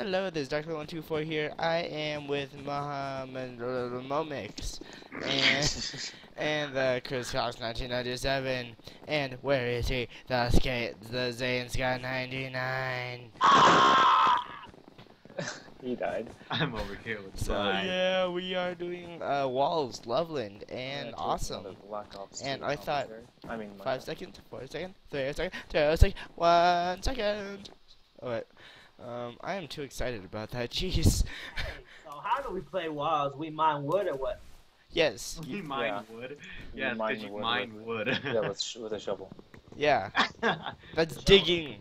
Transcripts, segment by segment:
Hello, this is Darklight124 here. I am with Muhammad Momix and and the Chris Cox 1997. And where is he? The skate, the Zane Sky 99. He died. I'm over here with So Brian. yeah, we are doing uh, Walls, Loveland, and it took awesome. Black Ops And I thought- commentary. I mean, Five seconds, four seconds, three seconds, two seconds, one second. Oh, wait. Um, I am too excited about that. Jeez. So how do we play walls? We mine wood or what? Yes. You mine wood. You Yeah, mine because you wood mine wood. yeah, with, sh- with a shovel. Yeah. That's digging.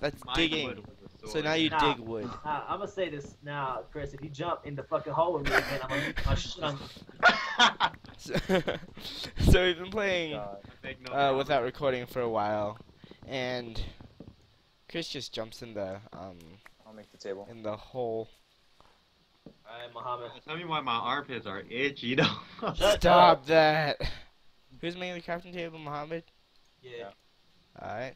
That's Mine digging. wood with a So now you Nah. dig wood. Uh, I'm gonna say this now, Chris. If you jump in the fucking hole with me again, I'm gonna I'll shit on you. So, so we've been playing God. Make no uh, without recording for a while, and Chris just jumps in the um I'll make the table. in the hole. Alright, Muhammad. Tell me why my armpits are itchy though. Shut Stop that. Who's making the crafting table, Muhammad? Yeah. All right.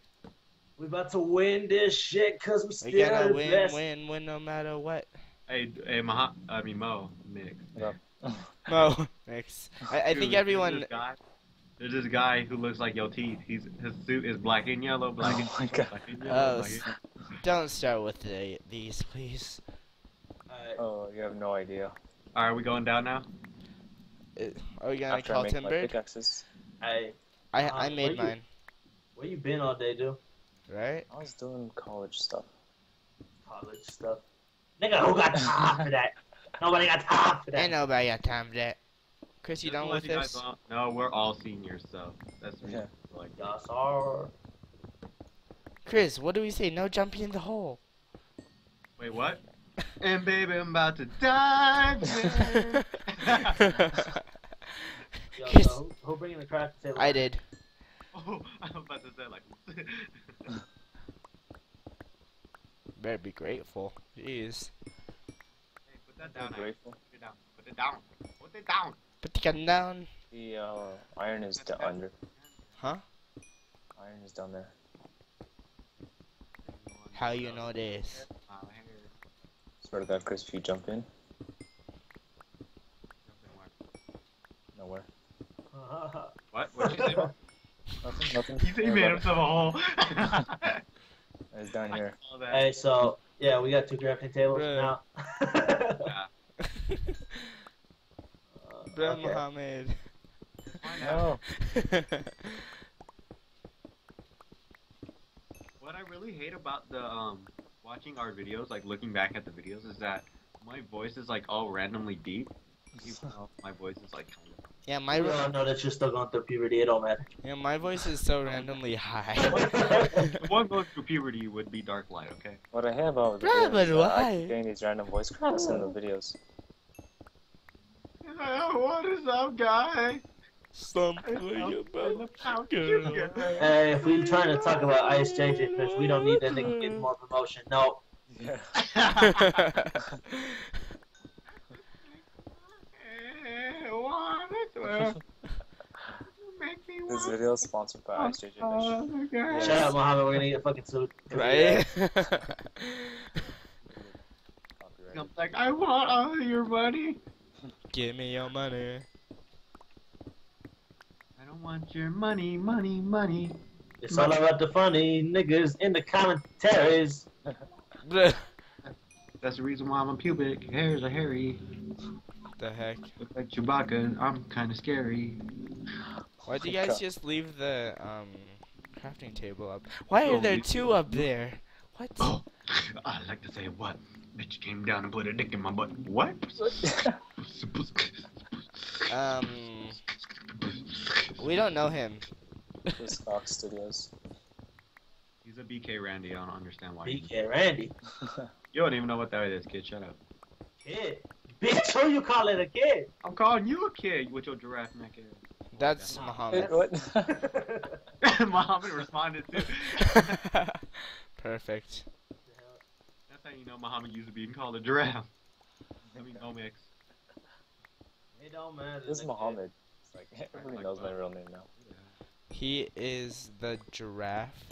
We about to win this shit cause we still We gotta win, best. win, win, no matter what. hey, hey, Mah- I mean Mo, Nick. Mo, next. I, I Dude, think there's everyone. This guy, there's this guy who looks like your teeth. He's his suit is black and yellow, black oh and Oh my god. black and Oh, yellow. black and- Don't start with the, these, please. Alright. Oh, you have no idea. Are we going down now. Uh, are we gonna After I call make Tim my Bird? pickaxes, Hey, I Uh, I where made you- mine, where you been all day, dude? right? I was doing college stuff. College stuff. Nigga, who got time for that? Nobody got time for that. Ain't nobody got time for that. Chris, you Just done to with this? know- No, we're all seniors, so that's me. Yeah. Like, Y'all sorry. Chris, what do we say? No jumping in the hole. wait, what? and baby, I'm about to dive in. Yo, Chris- so who, who bringing the crafting table? I did. oh, I was about to say like. Better be grateful. Jeez. Hey, put that down. Alex. grateful. Put it down. Put it down. Put it down. Put the gun down. The uh, iron is That's down under. Huh? Iron is down there. How you know this? My hair. Swear to God, Chris, if you jump in, nowhere. What? What you say? Nothing, nothing. He said he Don't made himself a hole. about it. It's down here. saw hey, so yeah, we got two crafting tables Bruh. now. Bruh okay. Muhammad. Why not? No. What I really hate about the um watching our videos, like looking back at the videos, is that my voice is like all randomly deep. Even my voice is like kind of. yeah, my We all know that you're still going through puberty. It don't matter. yeah, my voice is so randomly high. the one going through puberty would be dark light, okay? What I hate about the Yeah, videos but is that I why? keep getting these random voice cracks in the videos. What is up, guy? Something about girl. Hey, if we're trying to talk about Ice JJ, Chris, we don't need that nigga getting more promotion. No. Yeah. This video is sponsored by Ice JJ oh, Fish. Shut up, Muhammad. We're gonna get a fucking sued. right? I'm like, I want all your money. Give me your money. I don't want your money, money, money. It's all about the funny niggas in the commentaries. That's the reason why I'm a pubic. Hairs are hairy. What the heck? Look like Chewbacca. I'm kind of scary. Why'd you Oh guys just leave the um crafting table up? Why are there two up there? What? Oh, I like to say what? Bitch came down and put a dick in my butt. What? Um, we don't know him. Chris Fox Studios. He's a BK Randy. I don't understand why. BK Randy. You don't even know what that is, kid. Shut up. Kid. Bitch, who you calling a kid? I'm calling you a kid with your giraffe neck hair. That's Wait, Muhammad. what? Muhammad responded too. Perfect. That's how you know Muhammad used to be called a giraffe. I mean, no mix. It don't matter. This is nigga. Muhammad. It's like everybody knows my real name now. He is the giraffe.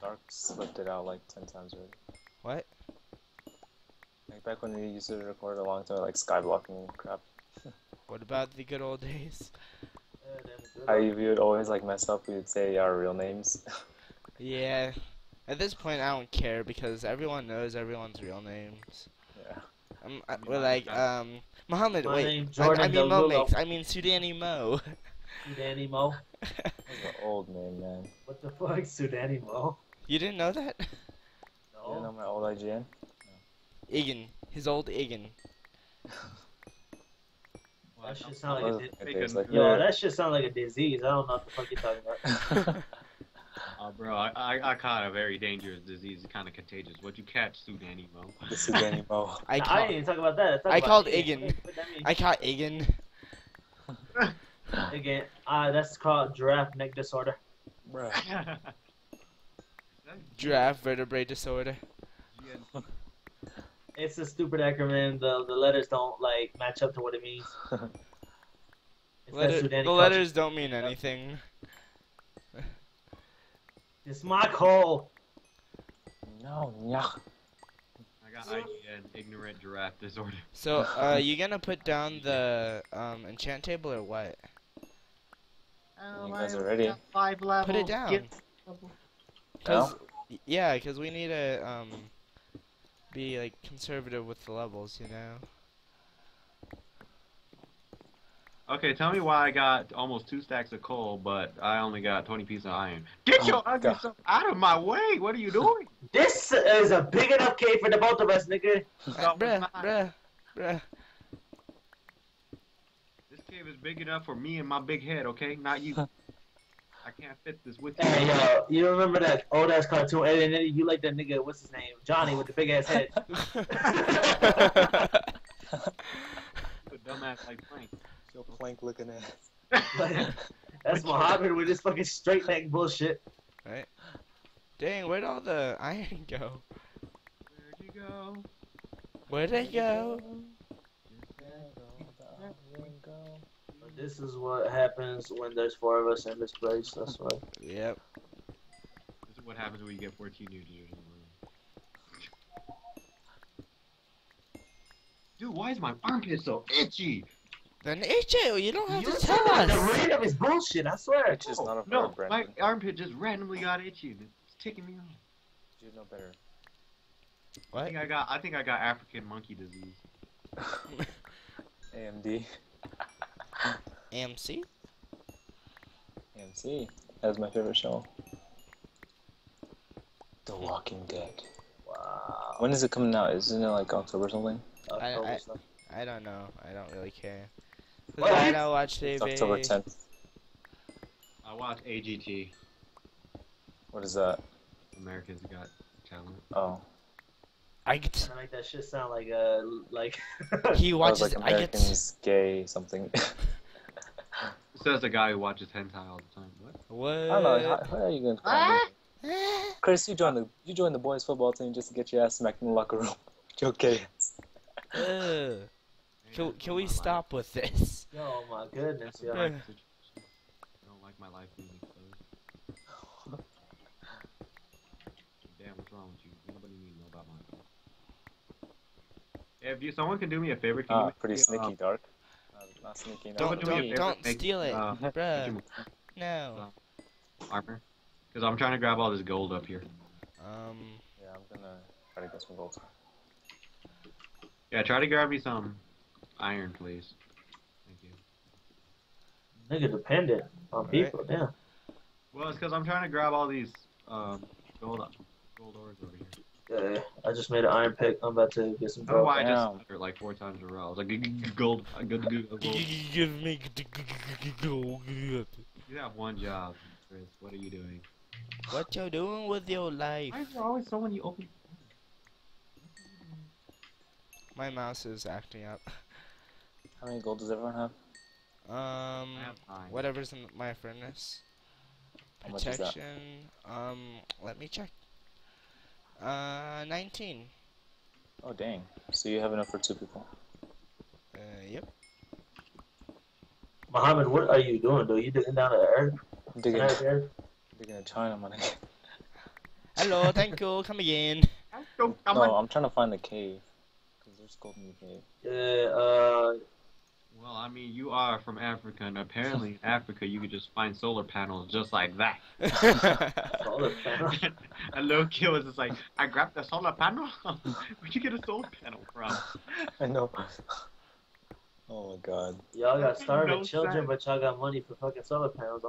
Dark slipped it out like ten times already. What? Like back when we used to record a long time, like skyblock crap. What about the good old days? Uh, yeah, damn good. You we would always like mess up. We would say our real names. Yeah. At this point, I don't care because everyone knows everyone's real names. Yeah. Um, I, we're I- like, I- um, Muhammad, My wait. name's I, I mean Mo Delulo. Mix. I mean Sudani Mo. Sudani Mo. That's an old name, man. What the fuck, Sudani Mo? you didn't know that? No. You know No. my old IGN? Igen. His old Igen. That shit sound like a di- Like, there's, like, Yo, yeah. that shit sound like a disease. I don't know what the fuck you're talking about. Oh, bro, I, I, I caught a very dangerous disease. It's kind of contagious. What you catch, Sudani, Mo? the Sudani Mo. I Nah, I call, ain't even talking about that. Let's talk I about called Igen. Igen. What that mean? I caught Igan. Again, uh, that's called giraffe neck disorder. Bruh. Giraffe vertebrae disorder. It's a stupid acronym. The the letters don't like match up to what it means. Letter, Sudani the culture. letters don't mean anything. It's my call. No, yeah. I got IGN, ignorant giraffe disorder. So, uh, you gonna put down the um enchant table or what? You guys are ready. Five levels. Put it down. Get- Cause, y- yeah, cause we need to um be like conservative with the levels, you know. Okay, tell me why I got almost two stacks of coal, but I only got 20 pieces of iron. Get your Oh, ugly God. self out of my way! What are you doing? This is a big enough cave for the both of us, nigga. Uh, bruh, bruh, bruh. This cave is big enough for me and my big head, okay? Not you. I can't fit this with you. Hey yo, you remember that old ass cartoon? And then you like that nigga? What's his name? Johnny with the big ass head. A dumbass like Frank. Yo, plank looking ass. Like, that's Muhammad with his fucking straight neck bullshit. Right. Dang, where'd all the iron go? Where'd you go? Where'd it go? This is what happens when there's four of us in this place. That's why. Yep. This is what happens when you get 14 years in a room. Dude, why is my armpit so itchy? Then HO, oh, you don't have You to said tell that the us. random is bullshit. I swear. It's just not a No, verb, my armpit just randomly got itchy. It's ticking me off. You know better. What? I think I got I think I got African monkey disease. AMD. AMC? AMC. That's my favorite show. The Walking Dead. Wow. When is it coming out? Isn't it like October or something? I- October I- stuff. I don't know. I don't really care. 'Cause What? I don't watch It's October 10th. I watch AGT, What is that? America's Got Talent. Oh. I get. Trying to make that shit sound like uh like. He That was watches. like I get. Americans gay something. It says the guy who watches hentai all the time. What? What? I don't know. How, how are you going to call me? Chris, you joined the you joined the boys football team just to get your ass smacked in the locker room. okay. Ugh. Can, can we stop with this? Yo, my goodness, yo. Yeah. I don't like my life being exposed. Damn, what's wrong with you? Nobody needs to know about my life. If you, someone can do me a favor, can you Ah, make pretty me, sneaky, um, dark. Uh, not sneaky enough. Don't do me a don't favor, don't steal it, uh, make bruh. him No. armor? Because I'm trying to grab all this gold up here. Um. Yeah, I'm gonna try to get some gold. Yeah, try to grab me some iron, please. Thank you. Nigga dependent on Right. people. Yeah. Well, it's because I'm trying to grab all these um, gold gold ores over here. Yeah, I just made an iron pick. I'm about to get some I don't know gold. why I just stuttered like four times in a row. I was like, "G- g- g- gold, uh, good, good, gold. Give me gold. You have one job, Chris. What are you doing? What you doing with your life? Why is there always so many open? My mouse is acting up. How many gold does everyone have? Um. I have. Whatever's in my furnace. How much is that? Protection. Um. Let me check. Uh. 19. Oh dang. So you have enough for two people. Uh. Yep. Muhammad, what are you doing, dude? You digging down the earth? I'm digging, Earth, earth? digging in China money. Hello. thank you. Come again. No. I'm trying to find the cave. Cause there's gold in the cave. Yeah, uh, Well, I mean, from Africa, and apparently in Africa you could just find solar panels just like that. solar panel. A little kid was just like, I grabbed the solar panel? Where'd you get a solar panel from? I know. Oh my god. Y'all got starving No children, sense. but y'all got money for fucking solar panels.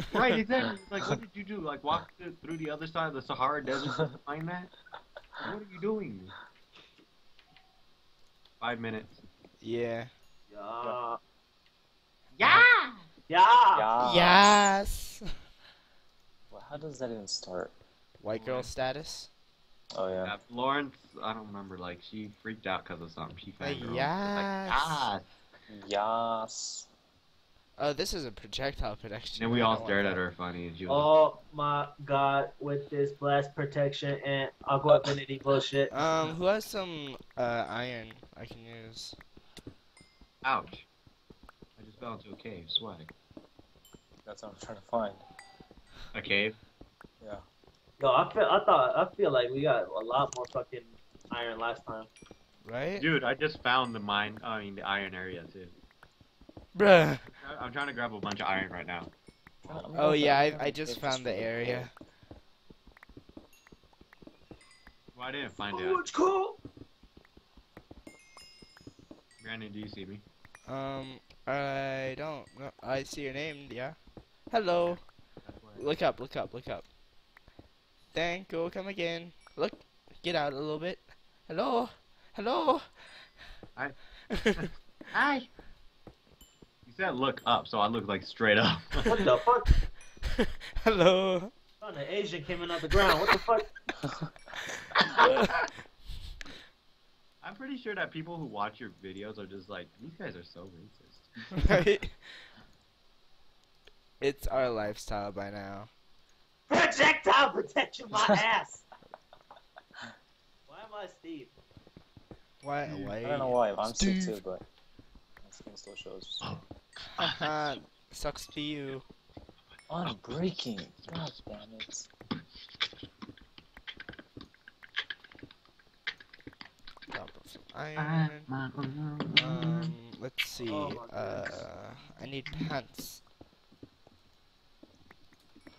Right, exactly. Like, what did you do? Like, walk through the other side of the Sahara Desert to find that? What are you doing? Five minutes. yeah. Yeah. Yeah! Yeah. Yeah. Yes. Well, how does that even start? White girl status. Oh yeah. Yeah, Lawrence, I don't remember, like, she freaked out because of something. She Uh, found her yes. Like, ah! Yas. Oh, this is a projectile protection. And we all stared at her funny, and she was Oh my god, with this blast protection and aqua affinity bullshit. Um, who has some uh iron I can use? ouch. I fell into a cave, swag. That's what I'm trying to find. A cave? Yeah. Yo, I feel, I thought, I feel like we got a lot more fucking iron last time. Right? Dude, I just found the mine, I mean, the iron area, too. Bruh. I- I'm trying to grab a bunch of iron right now. I'm Oh yeah, I I'm I going just found the area. Well, I didn't find Oh, it. it's cool. Brandon, do you see me? Um, I don't. know. I see your name. Yeah. Hello. Look up. Look up. Look up. Thank you. Come again. Look. Get out a little bit. Hello. Hello. Hi. Hi. You said look up, so I look like straight up. What the fuck? Hello. Oh, the Asian came in out the ground. What the fuck? I'm pretty sure that people who watch your videos are just like, these guys are so racist. right? It's our lifestyle by now. Projectile protection, my ass. Why am I Steve? Why? Why? I don't know why. I'm sick Steve. too, but my skin still shows. Haha. Sucks to you. Unbreaking. God damn it. Drop of some iron. Um, let's see. Oh uh. I need pants.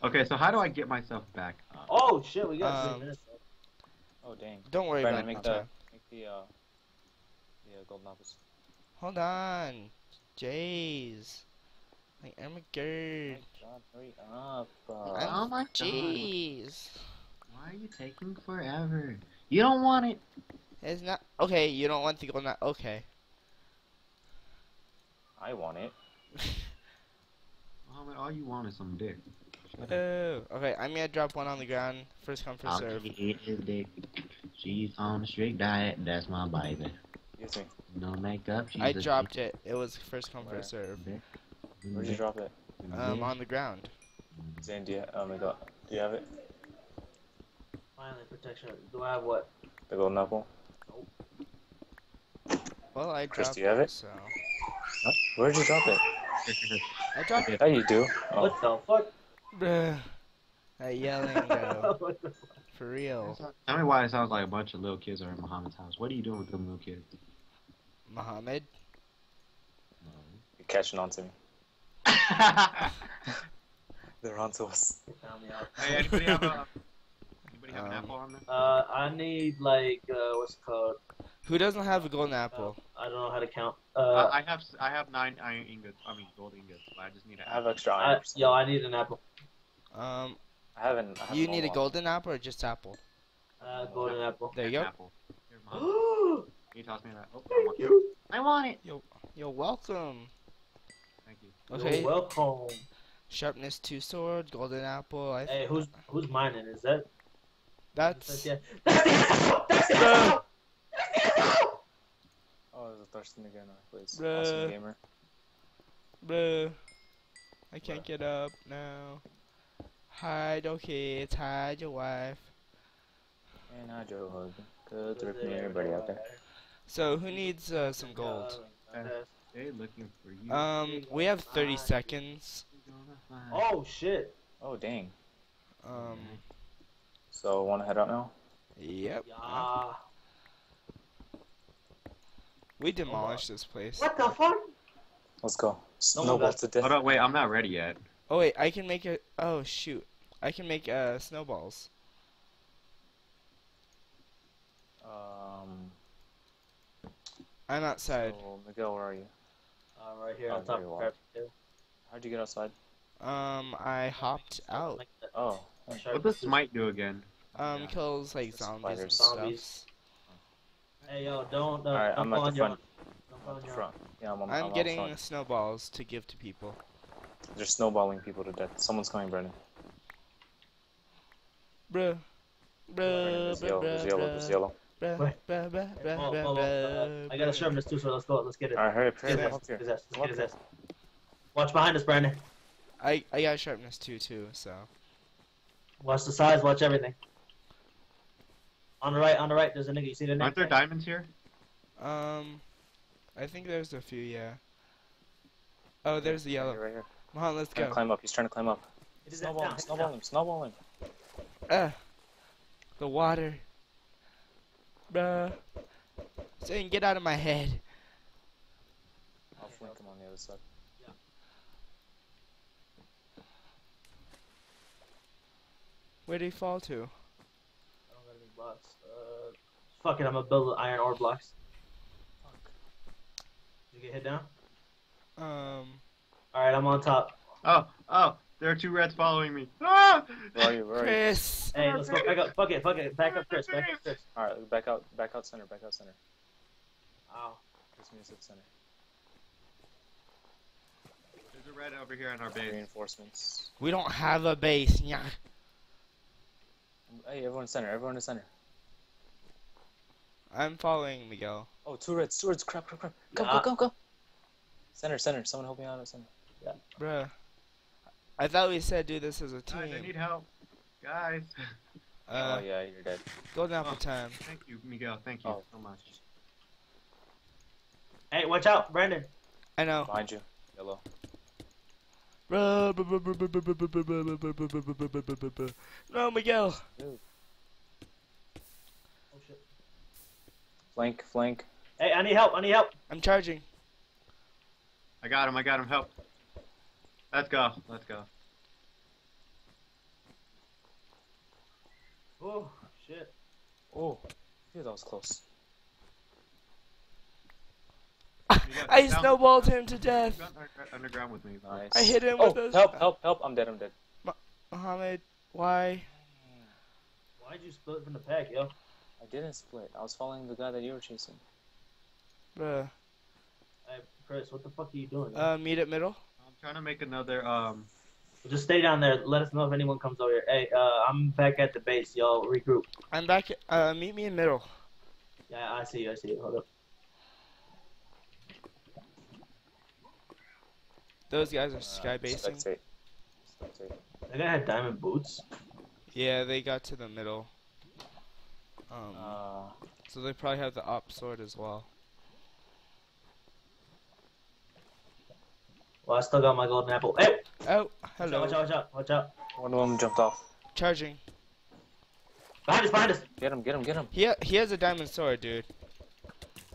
Okay, so how do I get myself back up? Oh shit, we got Um, three minutes. left. Oh dang. Don't worry Brandon, about make it. the make the uh the uh, golden apples. Hold on. Jays. Like, my god. God, hurry up. Uh, Oh my. Jeez. Why are you taking forever? You don't want it. It's not. Okay, you don't want to go now. Okay. I want it. Muhammad, all you want is some dick. Shut up. Oh. Okay, I'm gonna drop one on the ground. First come, first All serve. she eat is dick. She's on a strict diet. That's my baby. Excuse me. No makeup. She's I a dropped it. It was first come, Where? first serve. dick. Where'd you drop it? Um, on the ground. Zane, do you, oh my god. Do you have it? Finally, protection. Do I have what? The golden apple? Well, I Chris, dropped do you have it? So Huh? Where'd you drop it? I dropped it. Yeah, you do. Oh, What the fuck? Bruh. That yelling though. Uh, what the- For real. Tell me why it sounds like a bunch of little kids are in Muhammad's house. What are you doing with them little kids? Muhammad. Mm-hmm. you're catching on to me. They're onto us. Found me out. hey, anybody have a anybody have an Um, apple on them? Uh, I need like uh, what's it called? Who doesn't have a golden apple? I don't know how to count. Uh, I I have s- I have nine iron ingots. I mean gold ingots. But I just need an I have extra I, iron. for yo, I need an apple. Um, I haven't. I have you need a normal golden apple or just apple? Uh, golden apple. There you go. Apple. Here, Can you toss me that? Oh, I want, you. I want it. You're welcome. Thank you. Okay. You're welcome. Sharpness two sword, golden apple. I Hey, who's who's mining? Is that? That's yeah. That's the apple. That's the apple. That's the apple. Oh, there's a thirsty again. in our. Bruh. Awesome gamer. bruh. I can't get up now. Hide, okay, it's hide your wife. And I Joe hug. Good to everybody out there. So who needs uh, some gold? They looking for you. Um, we have 30 seconds. You're gonna find- Oh shit. Oh dang. Um, So wanna head out now? yep. Yeah. We demolished this place. What the fuck? Let's go. No, Snowball no, to death. Hold on, wait, I'm not ready yet. Oh wait, I can make a. Oh shoot, I can make uh snowballs. Um. I'm outside. So, Miguel, where are you? I'm right here Oh, on top of are. How'd you get outside? Um, I hopped out. Like. Oh. What does Smite do again? Um, Yeah. kills like Just zombies and spiders. stuff. Zombies. Hey yo, don't uh, Alright, don't I'm fall at on the your front. don't fall I'm on at the your front. Yeah, I'm, I'm, I'm I'm getting out front. snowballs to give to people. They're snowballing people to death. Someone's coming, Brennan. Bruh. Brennan, Bruh, there's bruh, yellow. There's bruh, yellow. There's bruh, yellow. bruh, Wait. bruh, bruh, bruh, Oh, bruh, oh, uh, I got a bruh. sharpness too, so let's go. Let's get it. Alright, hurry up, Let's hurry get up. his Come ass. up Let's here. get his ass. Let's Come get up his ass. Watch behind us, Brandon. I I got sharpness too too, so. Watch the size. Watch everything. On the right, on the right. There's a nigga. You see the nigga? Aren't there diamonds here? Um, I think there's a few, yeah. Oh, there's the Right yellow. here, right here. Come on, let's Trying to go. climb up. He's trying to climb up. Hit his ass Snowball down, him, hit his snowball down. him, snowball him. Ah, the water. Bruh. Saying, get out of my head. I'll flank him on the other side. Where'd he fall to? I don't got any blocks. Uh, fuck it. I'm gonna build iron ore blocks. Did you get hit down? Um, All right, I'm on top. Oh, oh, there are two reds following me. Ah! Where are you? Where are you? Chris. Hey, let's go back up. Fuck it. Fuck it. Back up, Chris. Back up, Chris. Alright, back out, back out center, back out center. Ow. Chris music center. There's a red over here on our base. Reinforcements. We don't have a base. Yeah. Hey, everyone center, everyone in center. I'm following Miguel. Oh, two reds, two reds, crap, crap, crap. Go, Yeah. go, go, go. Center, center, someone help me out at center. Yeah. Bruh. I thought we said do this as a team. Guys, I need help. Guys. Uh, oh, yeah, you're dead. golden apple Oh. time. Thank you, Miguel. Thank you Oh. so much. Hey, watch out, Brandon. I know. Behind you, yellow. No, Miguel. Oh shit. Flank, flank. Hey, I need help. I need help. I'm charging. I got him. I got him. Help. Let's go. Let's go. Oh shit. Oh, phew, that was close. Miguel, I snowballed him to death. Underground with me. Nice. I hit him oh, with those- help, help, help, I'm dead, I'm dead. Mohammed, why? Why'd you split from the pack, yo? I didn't split. I was following the guy that you were chasing. Bruh. Hey, Chris, what the fuck are you doing? yo? Uh, meet at middle. I'm trying to make another. Um. Just stay down there. Let us know if anyone comes over here. Hey, uh, I'm back at the base. Y'all regroup. I'm back. Uh, meet me in middle. Yeah, I see you. I see you. Hold up. Those guys are Uh, sky basing. Spectate. Spectate. That guy had diamond boots. Yeah, they got to the middle. Um, Uh, so they probably have the op sword as well. Well, I still got my golden apple. Hey, Oh, watch out, hello. watch out, watch out, watch out. one of them jumped off. Charging. Behind us, behind us. Get him, get him, get him. He ha- he has a diamond sword, dude.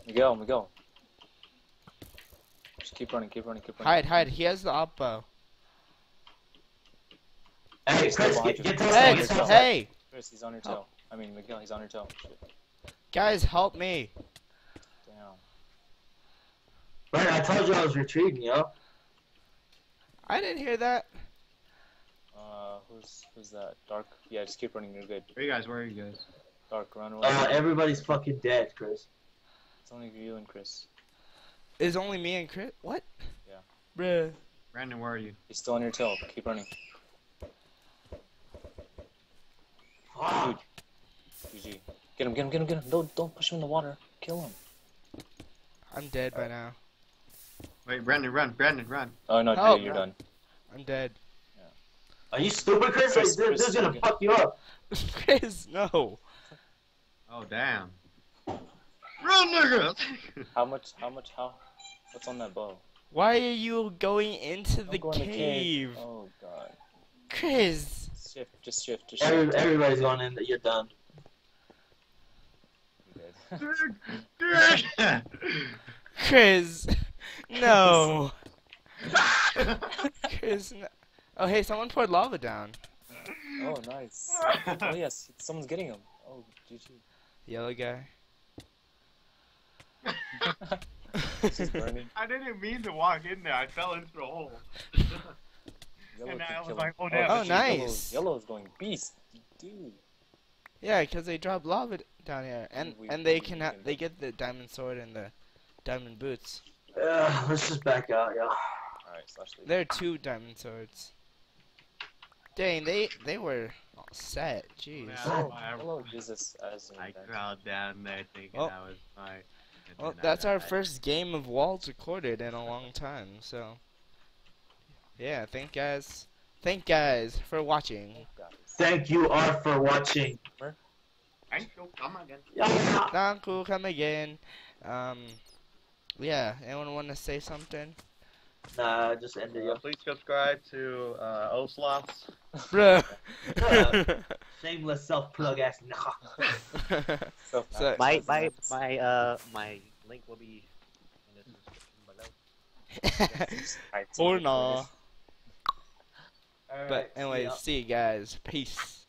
Miguel, Miguel. Just keep running, keep running, keep running. Hide, hide. He has the op bow. Hey, Chris, get, get to the Hey, on your side. tail. hey, Chris, he's on your tail. I mean, Miguel, he's on your tail. Guys, help me. Damn. Brandon, I told you I was retreating, yo. I didn't hear that. Uh, who's who's that? Dark. Yeah, just keep running. You're good. Where you guys? Where are you guys? Dark, run away. Uh, everybody's fucking dead, Chris. It's only you and Chris. Is only me and Chris? What? Yeah. Bruh. Brandon, where are you? He's still on your tail. Keep running. Fuck. GG. Get him, get him, get him, get him. Don't don't push him in the water. Kill him. I'm dead by now. Wait, Brandon, run, Brandon, run. Oh no, Help. dude, you're done. I'm dead. Are you stupid, Chris? Chris, this, Chris, this is gonna okay. fuck you up. Chris, no. Oh damn. Run, nigga. How much? How much? How? What's on that bow? Why are you going into Don't the go in cave? Oh god. Chris. Shift, just shift, just Every, shift. everybody's going in. You're done. You're dead. Dig, dig. Chris, no. Chris, no. Oh, hey, someone poured lava down. Oh, nice. Oh, yes, someone's getting him. Oh, GG. Yellow guy. This is burning. I didn't mean to walk in there. I fell into the hole. And I was like, oh, damn. Oh, shit, nice. Yellow, yellow is going beast, dude. Yeah, because they drop lava down here, and We- and they can ha- they get the diamond sword and the diamond boots. Uh, let's just back out, yo. Alright, slash leave. There are two diamond swords. Dang, they they were all set. Jeez. Yeah. Oh, Whatever. yellow uses this as an I crawled down there thinking Well- I was fine. And Well, I that's our died. first game of walls recorded in a long time. So, yeah, thank guys, thank guys for watching. Thank you all for watching. Thank you. Come again. Yeah. Thank you, come again. Um, yeah, anyone want to say something? Nah, just end it, Uh, please subscribe to uh, Osloths. Bruh. Shameless self-plug ass. Nah. So, So- My my my uh my link will be in the description below. Alright, or nah. Alright, But see anyway, ya. see you guys. Peace.